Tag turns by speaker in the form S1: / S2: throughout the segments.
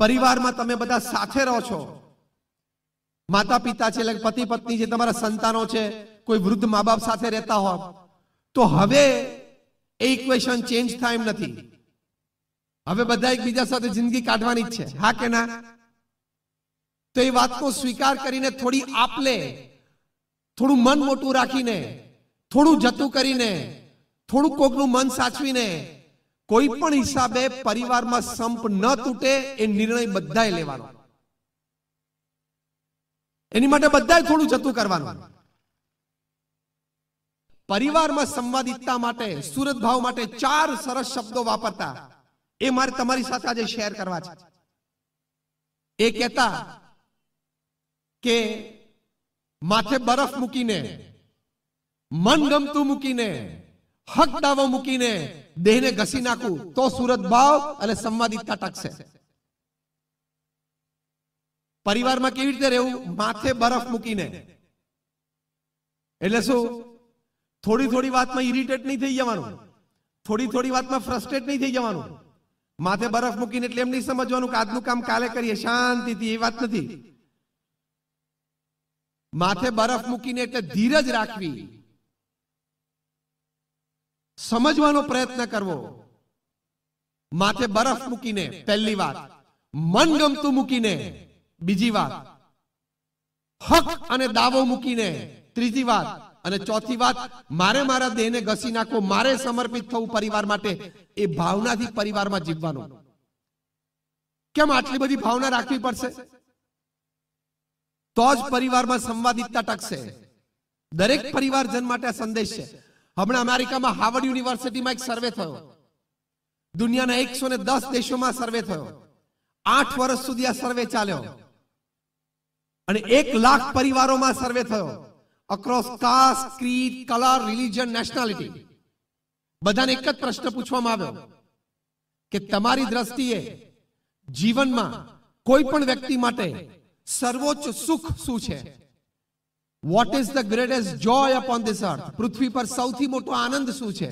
S1: પરિવારમાં તમે બધા સાથે રહો છો. માતા પિતા છે પતિ પત્ની છે તમારા સંતાનો છે, કોઈ વૃદ્ધ મા બાપ સાથે રહેતા હો તો હવે એ ઇક્વેશન ચેન્જ થાય એમ નથી. હવે બધા એકબીજા સાથે જિંદગી કાઢવાની જ છે. હા કે ના? તો એ વાતનો સ્વીકાર કરીને થોડી આપલે, થોડું મન મોટું રાખીને, થોડું જતું કરીને, થોડું કોકનું મન સાચવીને કોઈ પણ હિસાબે પરિવારમાં સંપ ન તૂટે એ નિર્ણય બધાએ લેવાનો. એની માટે બધાએ થોડું જતું કરવાનું. પરિવારમાં સંવાદિતતા માટે, સુરત ભાવ માટે ચાર સરસ શબ્દો વાપરતા. એ મારે તમારી સાથે આજે શેર કરવા છે. એ કહેતા કે માથે બરફ મૂકીને, મન ગમતું મૂકીને હક દાવો મૂકીને દેહને ઘસી નાખું, તો સુરત ભાવ અને સંવાદિતતા ટકશે. પરિવારમાં કેવી રીતે રહેવું? માથે બરફ મૂકીને. એટલે શું? થોડી થોડી વાતમાં ઇરિટેટ નહીં થઈ જવાનું. થોડી થોડી વાતમાં ફ્રસ્ટ્રેટ નહીં થઈ જવાનું. માથે બરફ મૂકીને એટલે એમ નહીં સમજવાનું કે આજનું કામ કાલે કરીએ. શાંતિથી, એ વાત નથી. માથે બરફ મૂકીને એટલે ધીરજ રાખવી. સમજવાનો પ્રયત્ન કરવો. માથે બરફ મૂકીને, પહેલી વાત. મન ગમતું મૂકીને, બીજી વાત. હક અને દાવો મૂકીને, ત્રીજી વાત. અને ચોથી વાત, મારે મારા દેહને ઘસી નાખો, મારે સમર્પિત થવું પરિવાર માટે એ ભાવનાથી પરિવારમાં જીવવાનું. કેમ આટલી બધી ભાવના રાખવી પડશે? તો જ પરિવારમાં સંવાદિતતા ટકશે. દરેક પરિવારજન માટે આ સંદેશ છે. હમણાં અમેરિકામાં હાવર્ડ યુનિવર્સિટીમાં એક સર્વે થયો. દુનિયાના એકસો ને દસ દેશોમાં સર્વે થયો. આઠ વર્ષ સુધી આ સર્વે ચાલ્યો. અને એક લાખ પરિવારોમાં સર્વે થયો. Across caste creed colour religion nationality બધાને એક જ પ્રશ્ન પૂછવામાં આવ્યો. કે તમારી દ્રષ્ટિએ જીવનમાં કોઈ પણ વ્યક્તિ માટે સર્વોચ્ચ સુખ શું છે? What is the greatest joy upon this earth પૃથ્વી પર સૌથી મોટો આનંદ શું છે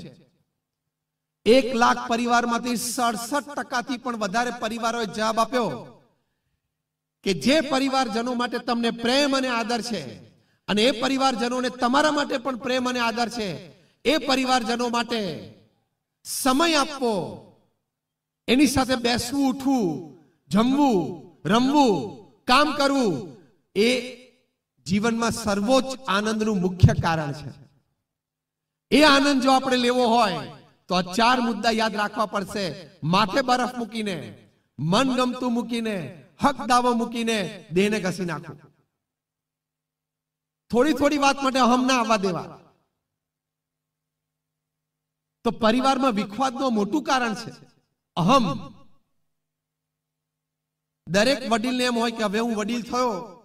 S1: એક લાખ પરિવારમાંથી સડસઠ ટકાથી પણ વધારે પરિવારોએ જવાબ આપ્યો કે જે પરિવારજનો માટે તમને પ્રેમ અને આદર છે અને એ પરિવારજનોને તમારા માટે પણ પ્રેમ અને આદર છે એ પરિવારજનો માટે સમય આપવો એની સાથે બેસવું ઉઠવું જમવું રમવું કામ કરવું એ જીવનમાં સર્વોચ્ચ આનંદનું મુખ્ય કારણ છે. એ આનંદ જો આપણે લેવો હોય, તો આ ચાર મુદ્દા યાદ રાખવા પડશે. માથે બરફ મૂકીને, મન ગમતું મૂકીને, હક દાવો મૂકીને દેહને ઘસી નાખવું થોડી થોડી વાત માટે અહમ ના આવવા દેવા. તો પરિવારમાં વિખવાદનું મોટું કારણ છે. અહમ. દરેક વડીલને એમ હોય કે હવે હું વડીલ થયો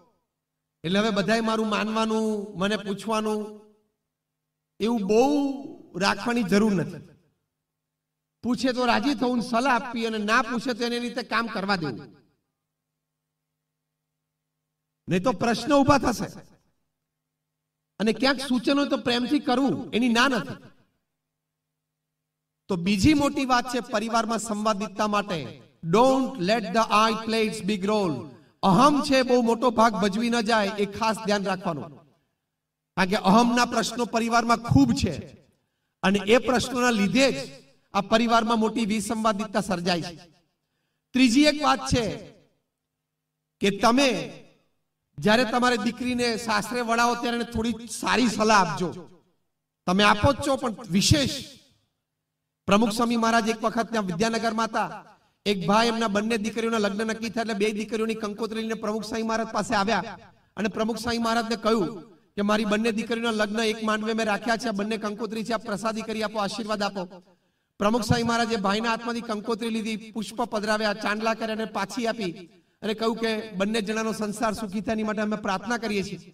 S1: એટલે હવે બધાય મારું માનવાનું, મને પૂછવાનું, એવું બહુ રાખવાની જરૂર નથી. પૂછે તો રાજી થવું, સલાહ આપવી અને ના પૂછે તો એની રીતે કામ કરવા દેવું. નહીં તો પ્રશ્ન ઊભા થશે. અને ક્યાંક સૂચનો તો પ્રેમથી કરવું એની ના નથી. તો બીજી મોટી વાત છે પરિવારમાં સંવાદિતતા માટે. Don't let the I play its big role અહમ છે બહુ મોટો ભાગ ભજવી ન જાય એ ખાસ ધ્યાન રાખવાનું. કારણ કે અહમના પ્રશ્નો પરિવારમાં ખૂબ છે. અને એ પ્રશ્નોના લીધે જ આ પરિવારમાં મોટી વિસંવાદિતતા સર્જાય છે. ત્રીજી એક વાત છે કે તમે જ્યારે તમારે દીકરીને સાસરે વળાવો ત્યારે થોડી સારી સલાહ આપજો. તમે આપો જ છો, પણ વિશેષ. પ્રમુખ સ્વામી મહારાજ એક વખત ત્યાં વિદ્યાનગરમાં હતા. એક ભાઈ એમના બંને દીકરીઓના લગ્ન નક્કી થયા એટલે બે દીકરીઓની કંકોત્રી લઈને પ્રમુખ સાંઈ મહારાજ પાસે આવ્યા. અને પ્રમુખ સ્વામી મહારાજને કહ્યું કે મારી બંને દીકરીઓના લગ્ન એક માંડવે મેં રાખ્યા છે બંને કંકોત્રી છે, આ પ્રસાદી કરી આપો, આશીર્વાદ આપો. પ્રમુખ સાંઈ મહારાજે ભાઈના હાથમાંથી કંકોત્રી લીધી, પુષ્પ પધરાવ્યા, ચાંદલા કર્યા અને પાછી આપી અને કહ્યું કે બંને જણાનો સંસાર સુખી થાય માટે અમે પ્રાર્થના કરીએ છીએ.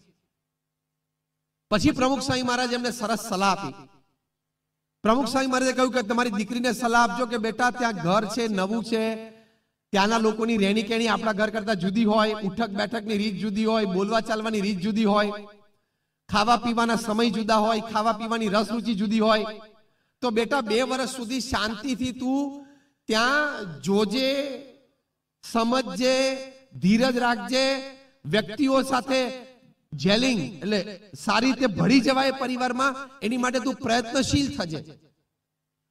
S1: પછી પ્રમુખ સ્વામી મહારાજ એમને સરસ સલાહ આપી. પ્રમુખ સ્વામી મહારાજે કહ્યું કે તમારી દીકરીને સલાહ આપજો કે બેટા, ત્યાં ઘર છે, નવું છે. ત્યાંના લોકોની રહેણી કેણી આપણા ઘર કરતા જુદી હોય ઉઠક બેઠકની રીત જુદી હોય, બોલવા ચાલવાની રીત જુદી હોય ખાવા પીવાના સમય જુદા હોય ખાવા પીવાની રસ રુચિ જુદી હોય. તો બેટા, બે વર્ષ સુધી શાંતિથી તું ત્યાં જોજે, સમજજે, ધીરજ રાખજે, વ્યક્તિઓ સાથે જેલિંગ એટલે સારી રીતે ભળી જવાય પરિવારમાં, એની માટે તું પ્રયત્નશીલ થજે.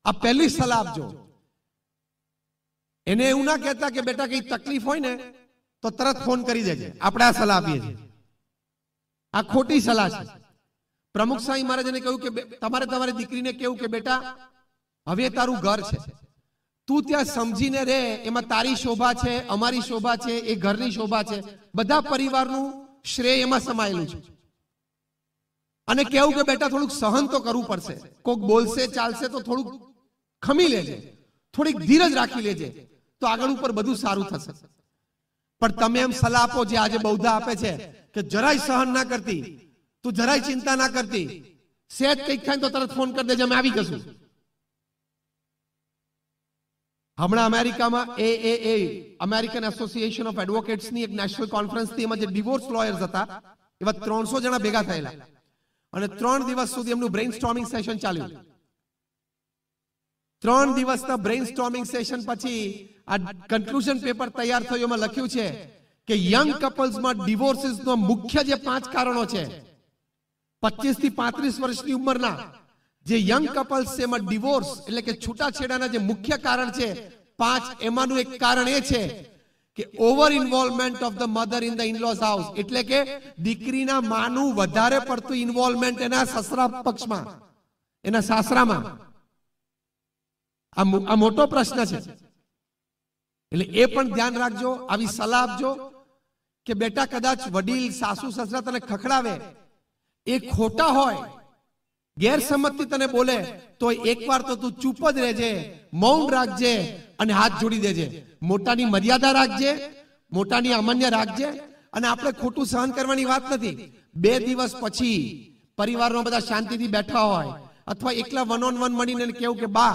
S1: આ પહેલી સલાહ આપજો. એને એવું ના કહેતા કે બેટા કઈ તકલીફ હોય ને, તો તરત ફોન કરી દેજે. આપણે આ સલાહ આપીએ છીએ. આ ખોટી સલાહ છે. પ્રમુખ સાંઈ મહારાજને કહ્યું કે તમારે તમારી દીકરીને કેવું કે બેટા, હવે તારું ઘર છે. તું ત્યાં સમજીને રે, એમાં તારી શોભા છે, અમારી શોભા છે, એ ઘરની શોભા છે. બધા પરિવારનું શ્રેય એમાં સમાયેલું છે. અને કેવું કે બેટા, થોડુંક સહન તો કરવું પડશે. કોક બોલશે, ચાલશે તો થોડુંક ખમી લેજે. થોડીક ધીરજ રાખી લેજે. તો આગળ ઉપર બધું સારું થશે. પણ તમે એમ સલાહ આપો જે આજે બૌદ્ધા આપે છે, કે જરાય સહન ના કરતી, તું જરાય ચિંતા ના કરતી. સેજ કંઈક થાય તો તરત ફોન કરી દેજે, અમે આવી જશું. હમણાં અમેરિકામાં એ એ એ અમેરિકન એસોસિએશન ઓફ એડવોકેટ્સની એક નેશનલ કોન્ફરન્સથી એમાં જે ડિવોર્સ લોયર્સ હતા, એવા ત્રણસો જણા ભેગા થયેલા. અને ત્રણ દિવસ સુધી એમનું બ્રેઇન સ્ટોર્મિંગ સેશન ચાલ્યું. ત્રણ દિવસના બ્રેઇન સ્ટોમિંગ સેશન પછી આ કન્ક્લુઝન પેપર તૈયાર થયું, એમાં લખ્યું છે કે યંગ કપલ્સમાં ડિવોર્સિસનો મુખ્ય જે પાંચ કારણો છે, પચીસથી પાંત્રીસ વર્ષની ઉંમરના જે યંગ કપલ્સ છે, એમાં ડિવોર્સ એટલે કે છૂટાછેડાના જે મુખ્ય કારણ છે, પાંચ, એમાંનું એક કારણ એ છે કે over involvement of the mother in the in laws house એટલે કે દીકરીના માનું વધારે પડતું ઇન્વોલ્વમેન્ટ એના સસરા પક્ષમાં, એના સાસરામાં. આ મોટો પ્રશ્ન છે. એટલે એ પણ ધ્યાન રાખજો, આવી સલાહ આપજો કે બેટા કદાચ વડીલ, સાસુ, સસરા તને ખખડાવે. એ ખોટા હોય ગેરસમજથી તને બોલે તો એકવાર તો તું ચૂપ જ રહેજે, મૌન રાખજે અને હાથ જોડી દેજે. મોટાની મર્યાદા રાખજે, મોટાની અમાન્ય રાખજે અને આપણે ખોટું સહન કરવાની વાત નથી. બે દિવસ પછી પરિવારમાં બધા શાંતિથી બેઠા હોય અથવા એકલા વન ઓન વન મળીને કેવું કે, બા,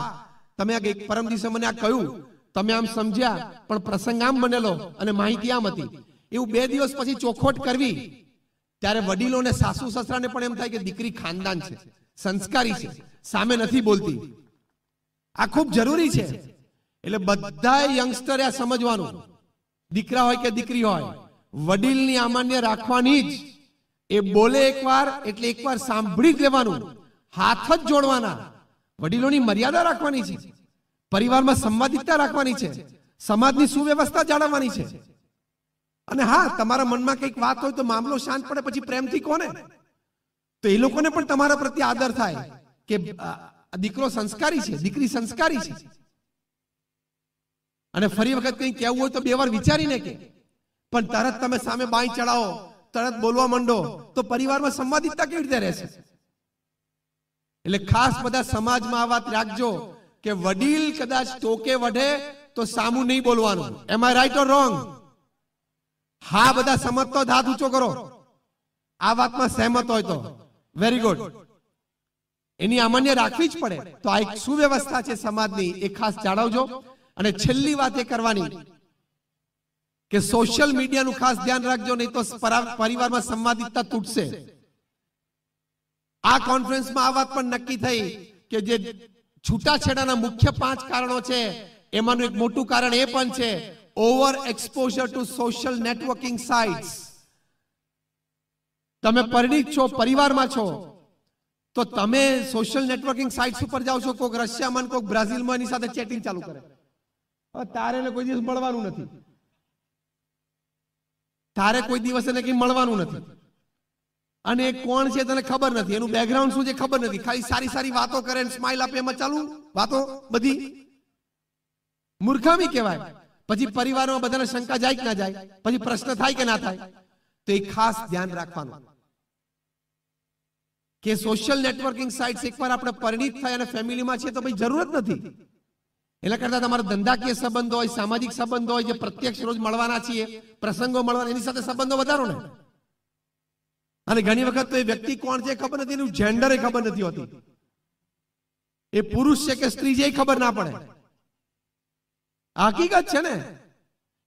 S1: તમે આ પરમ દિવસે મને આ કહ્યું. તમે આમ સમજ્યા, પણ પ્રસંગ આમ બનેલો અને માહિતી આમ હતી. એવું બે દિવસ પછી ચોખવટ કરવી. ત્યારે વડીલોને સાસુ સસરાને પણ એમ થાય કે દીકરી ખાનદાન છે. સંસ્કારી છે. સામે નથી બોલતી. આ ખૂબ જરૂરી છે. એટલે બધા યંગસ્ટરે આ સમજવાનું. દીકરા હોય કે દીકરી હોય વડીલની અમાન્ય રાખવાની જ. એ બોલે એકવાર એટલે એકવાર સાંભળી જ લેવાનું. હાથ જ જોડવાના. વડીલોની મર્યાદા રાખવાની છે. પરિવારમાં સંવાદિકતા રાખવાની છે. સમાજની સુવ્યવસ્થા જાળવવાની છે. અને હા તમારા મનમાં કંઈક વાત હોય તો મામલો શાંત પડે પછી પ્રેમથી કોને? તો એ લોકોને પણ તમારા પ્રત્યે આદર થાય કે દીકરો સંસ્કારી છે, દીકરી સંસ્કારી છે. અને ફરી વખત કંઈ કહેવું હોય તો બે વાર વિચારીને કે, પણ તરત તમે સામે બાઈ ચડાવો, તરત બોલવા માંડો, તો પરિવારમાં સંવાદિતતા કેવી રીતે રહેશે? એટલે ખાસ બધા સમાજમાં આ વાત રાખજો કે વડીલ કદાચ ટોકે વઢે તો સામું નહીં બોલવાનું. એમ આઈ રાઈટ ઓર રોંગ હા, બધા સમજતો હાથ ઊંચો કરો. આ વાતમાં સહેમત હોય તો. વેરી ગુડ એની અમાન્ય રાખવી જ પડે. તો આ એક સુવ્યવસ્થા છે સમાજની. એ ખાસ જાળવજો. અને છેલ્લી વાત એ કરવાની કે સોશિયલ મીડિયાનું ખાસ ધ્યાન રાખજો, નહીં તો પરિવારમાં સંવાદિતતા તૂટશે. આ કોન્ફરન્સમાં આ વાત પણ નક્કી થઈ કે જે છૂટાછેડાના મુખ્ય પાંચ કારણો છે, એમાંનું એક મોટું કારણ એ પણ છે over exposure to social networking sites તમે પરિણિત છો, પરિવારમાં છો. તો તમે સોશિયલ નેટવર્કિંગ સાઇટ્સ ઉપર જાઓ છો કોઈક રશિયામાં કોઈક બ્રાઝિલમાં એની સાથે ચેટિંગ ચાલુ કરે. તારે કોઈ દિવસ મળવાનું નથી. તારે કોઈ દિવસ એને કઈ મળવાનું નથી. અને એ કોણ છે તને ખબર નથી. એનું બેકગ્રાઉન્ડ શું છે ખબર નથી. ખાલી સારી સારી વાતો કરે સ્માઇલ આપે એમાં ચાલુ વાતો બધી. મૂર્ખામી કહેવાય. પછી પરિવારમાં બધાને શંકા જાય કે ના જાય? પછી પ્રશ્ન થાય કે ના થાય? તો એ ખાસ ધ્યાન રાખવાનું. કે સોશિયલ નેટવર્કિંગ સાઇટ્સ એકવાર આપણે પરિણિત થાય અને ફેમિલીમાં છે તો ભાઈ જરૂર જ નથી. એના કરતા તમારા ધંધાકીય સંબંધો હોય, સામાજિક સંબંધો હોય, જે પ્રત્યક્ષ રોજ મળવાના છીએ, પ્રસંગો મળવાના, એની સાથે સંબંધો વધારો ને. અને ઘણી વખત તો એ વ્યક્તિ કોણ છે ખબર નથી, એનું જેન્ડર એ ખબર નથી હોતી. એ પુરુષ છે કે સ્ત્રી છે એ ખબર ના પડે. હકીકત છે ને?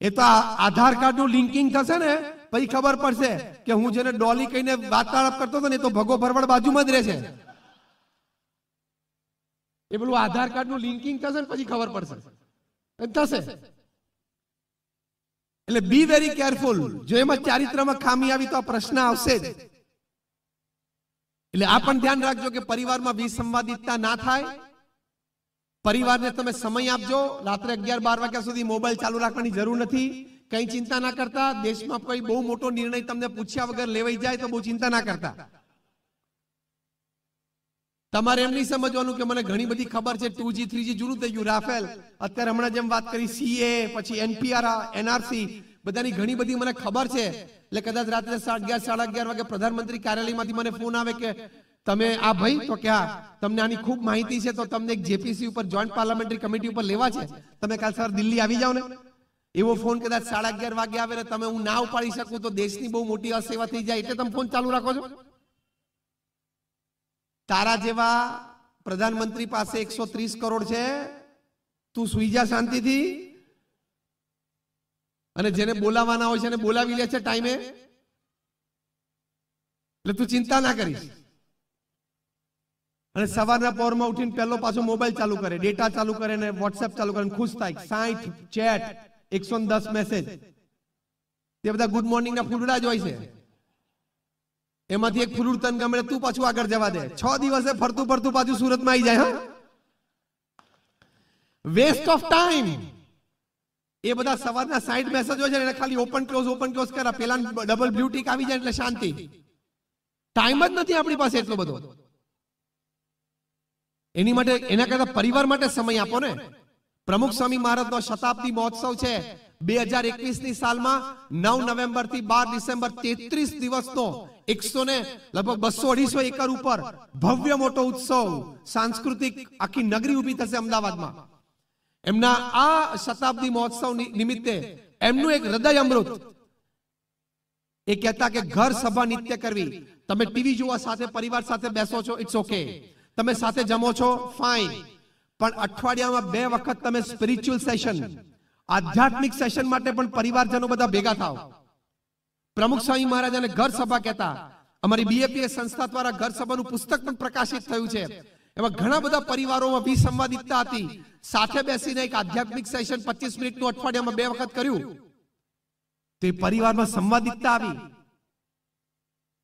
S1: એ તો આધાર કાર્ડનું લિંકિંગ થશે ને પછી ખબર પડશે કે હું જેને ડોલી કહીને વાર્તાલાપ કરતો હતો ને તો ભગો ભરવડ બાજુમાં જ રહે છે. એ પેલું આધાર કાર્ડનું લિંકિંગ થશે ને પછી ખબર પડશે. થશે. એટલે બી વેરી કેરફુલ જો એમાં ચારિત્રમાં ખામી આવી તો આ પ્રશ્ન આવશે જ. એટલે આ પણ ધ્યાન રાખજો કે પરિવારમાં વિસંવાદિતતા ના થાય. પરિવારને તમે સમય આપજો. રાત્રે અગિયાર બાર વાગ્યા સુધી મોબાઈલ ચાલુ રાખવાની જરૂર નથી. કઈ ચિંતા ના કરતા? દેશમાં કોઈ બહુ મોટો નિર્ણય તમને પૂછ્યા વગર લેવાઈ જાય તો બહુ ચિંતા ના કરતા. તમારે એમ નહીં સમજવાનું કે મને ઘણી બધી ખબર છે ટુ જી થ્રી જી જૂનું થઈ ગયું. રાફેલ, અત્યારે હમણાં જેમ વાત કરી, સીએ, પછી એનપીઆર, એનઆરસી, બધાની ઘણી બધી મને ખબર છે. એટલે કદાચ રાત્રે અગિયાર, સાડા અગિયાર વાગે પ્રધાનમંત્રી કાર્યાલયમાંથી મને ફોન આવે કે તમે, આ ભાઈ, તો ક્યાં તમને આની ખૂબ માહિતી છે, તો તમને એક જેપીસી ઉપર જોઈન્ટ પાર્લામેન્ટરી કમિટી ઉપર લેવા છે. તમે કાલ સર દિલ્હી આવી જાઓ ને. એવો ફોન કદાચ સાડા અગિયાર વાગે આવે ને તમે હું ના ઉપાડી શકું તો દેશની બહુ મોટી અસેવા થઈ જાય એટલે તમે ફોન ચાલુ રાખો છો? તારા જેવા પ્રધાનમંત્રી પાસે એકસો ત્રીસ કરોડ છે, તું સુઈ જા શાંતિથી. અને જેને બોલાવાના હોય છે એને બોલાવી લે છે ટાઈમે. એટલે તું ચિંતા ના કરીશ. અને સવારના પોરમાં ઉઠીને પહેલો પાછો મોબાઈલ ચાલુ કરે, ડેટા ચાલુ કરે ને વોટ્સએપ ચાલુ કરે ખુશ થાય. સાઈઠ, ચેટ એકસો દસ મેસેજ તે બધા ગુડ મોર્નિંગ ના ફૂલડા જ હોય છે. એમાંથી એક ફૂલુડ તન ગમે તું પાછું આગળ જવા દે. છ દિવસે ફરતું ફરતું પાછું સુરતમાં આવી જાય વેસ્ટ ઓફ ટાઈમ એ બધા સવારના સાઈડ મેસેજ હોય છે એને ખાલી ઓપન ક્લોઝ ઓપન ક્લોઝ કરા. પેલા ડબલ બ્લુ ટીક આવી જાય એટલે શાંતિ. ટાઈમ જ નથી આપણી પાસે એટલો બધો. એની માટે, એના કરતા પરિવાર માટે સમય આપો ને. પ્રમુખ સ્વામી મહારાજનો શતાબ્દી મહોત્સવ છે. બે હજાર એકવીસની સાલમાં નવ નવેમ્બરથી બાર ડિસેમ્બર તેત્રીસ દિવસનો એકસો ને લગભગ બસો અઢીસો એકર ઉપર ભવ્ય મોટો ઉત્સવ સાંસ્કૃતિક આખી નગરી ઊભી થશે અમદાવાદમાં. એમના આ શતાબ્દી મહોત્સવ નિમિત્તે એમનું એક હૃદય અમૃત. એ કહેતા કે ઘર સભા નિત્ય કરવી. તમે ટીવી જોવા સાથે, પરિવાર સાથે બેસો છો ઇટ્સ ઓકે તમે સાથે જમો છો ફાઇન પણ અઠવાડિયામાં બે વખત તમે સ્પિરિચ્યુઅલ સેશન આધ્યાત્મિક સેશન માટે પણ પરિવારજનો બધા ભેગા થાવ પ્રમુખ સ્વામી મહારાજાને ઘર સભા કહેતા, અમારી બીએપીએસ સંસ્થા દ્વારા ઘર સભાનું પુસ્તક પણ પ્રકાશિત થયું છે. એમાં ઘણા બધા પરિવારોમાં વિસંવાદિતતા હતી. સાથે બેસીને એક આધ્યાત્મિક સેશન પચીસ મિનિટનું અઠવાડિયામાં બે વખત કર્યું. તે પરિવારમાં સંવાદિતતા આવી.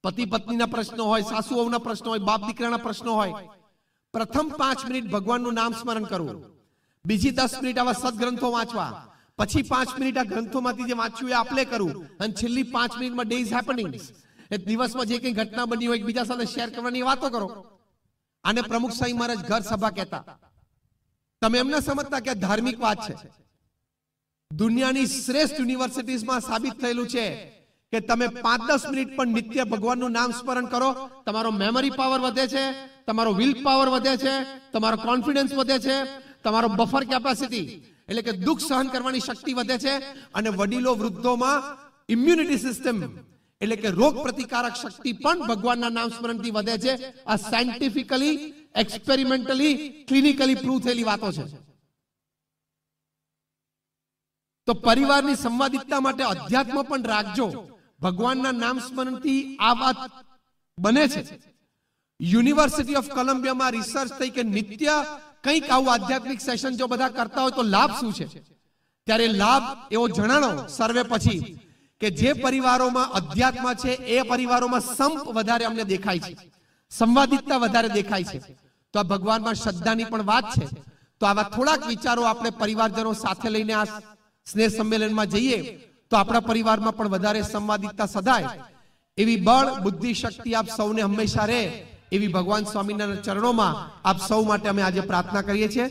S1: પતિ પત્નીના પ્રશ્નો હોય સાસુ વહુના પ્રશ્નો હોય બાપ દીકરાના પ્રશ્નો હોય પ્રથમ પાંચ મિનિટ ભગવાનનું નામ સ્મરણ કરવું. બીજી દસ મિનિટ આવા સદગ્રંથો વાંચવા. પછી પાંચ મિનિટ આ ગ્રંથોમાંથી જે વાંચ્યું એ આપલે કરવું અને છેલ્લી પાંચ મિનિટમાં ડેઝ હેપનિંગ એ દિવસમાં જે કંઈ ઘટના બની હોય એકબીજા સાથે શેર કરવાની વાતો કરો. આને પ્રમુખ સાંઈ મહારાજ ઘર સભા કહેતા. તમે એમ ના સમજતા કે ધાર્મિક વાત છે. દુનિયાની શ્રેષ્ઠ યુનિવર્સિટીઝમાં સાબિત થયેલું છે કે તમે પાંચ દસ મિનિટ પણ નિત્ય ભગવાનનું નામ સ્મરણ કરો, તમારો મેમરી પાવર વધે છે, તમારો વિલ પાવર વધે છે, તમારો કોન્ફિડન્સ વધે છે, તમારો બફર કેપેસિટી એટલે કે દુઃખ સહન કરવાની શક્તિ વધે છે અને વડીલો વૃદ્ધોમાં ઇમ્યુનિટી સિસ્ટમ એટલે કે રોગ પ્રતિકારક શક્તિ પણ ભગવાનના નામ સ્મરણથી વધે છે. આ સાયન્ટિફિકલી એક્સપેરિમેન્ટલી ક્લિનિકલી પ્રૂવ થયેલી વાતો છે. તો પરિવારની સંવાદિતતા માટે અધ્યાત્મ પણ રાખજો. ભગવાનના નામ સ્મરણથી આ વાત બને છે. યુનિવર્સિટી ઓફ કોલંબિયામાં રિસર્ચ થઈ કે નિત્ય કંઈક આવું આધ્યાત્મિક સેશન જો બધા કરતા હોય તો લાભ શું છે? ત્યારે લાભ એવો જણાણો સર્વે પછી કે જે પરિવારોમાં અધ્યાત્મ છે, એ પરિવારોમાં સંપ વધારે અમને દેખાય છે. સંવાદિતતા વધારે દેખાય છે. તો આ ભગવાનમાં શ્રદ્ધાની પણ વાત છે. તો આવા થોડાક વિચારો આપણે પરિવારજનો સાથે લઈને આ સ્નેહ સંમેલનમાં જઈએ. તો આપણા પરિવારમાં પણ વધારે સંવાદિતતા સદાય. એવી બળ, બુદ્ધિ, શક્તિ આપ સૌને હંમેશા રહે. એવી ભગવાન સ્વામિનારાયણ ચરણોમાં આપ સૌ માટે અમે આજે પ્રાર્થના કરીએ છીએ.